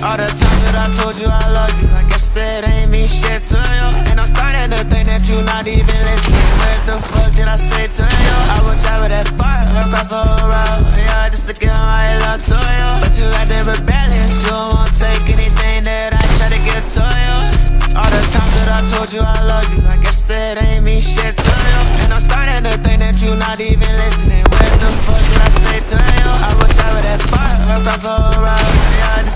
All the times that I told you I love you, I guess that ain't mean shit to you. And I'm starting to think that you not even listening. What the fuck did I say to you? I will travel that far across the whole road, yeah, just to get my love to you. But you acting rebellious, you won't take anything that I try to get to you. All the times that I told you I love you, I guess that ain't mean shit to you.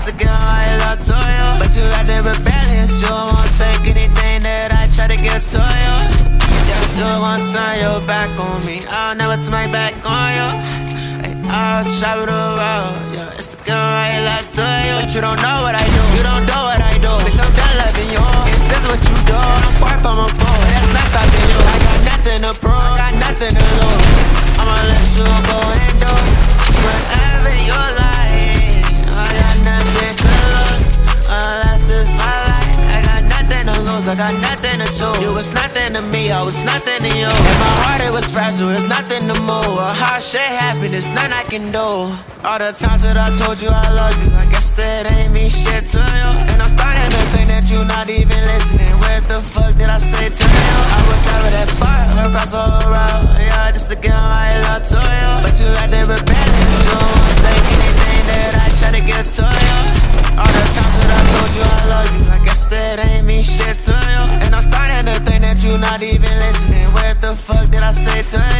To get my love to you. But you acting rebellious, you won't take anything that I try to get to you. Yeah, you won't turn your back on me, I'll never turn my back on you. I'll travel the road, yeah, it's to get my love to you. But you don't know what I do, you don't know what I do. Bitch, I'm done loving you. Is this what you do? I'm far from a I got nothing to choose. You was nothing to me, I was nothing to you. In my heart, it was fragile, there's nothing to move. A hot shit happen, there's nothing I can do. All the times that I told you I love you, I guess that ain't mean shit to you. And I'm starting to think that you not say to